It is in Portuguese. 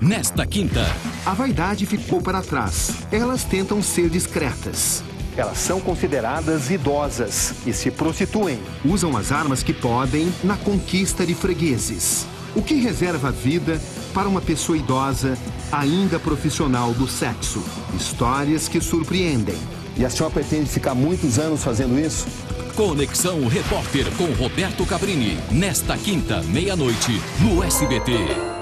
nesta quinta. A vaidade ficou para trás. Elas tentam ser discretas. Elas são consideradas idosas e se prostituem. Usam as armas que podem na conquista de fregueses. O que reserva a vida para uma pessoa idosa, ainda profissional do sexo? Histórias que surpreendem. E a senhora pretende ficar muitos anos fazendo isso? Conexão Repórter com Roberto Cabrini. Nesta quinta, meia-noite, no SBT.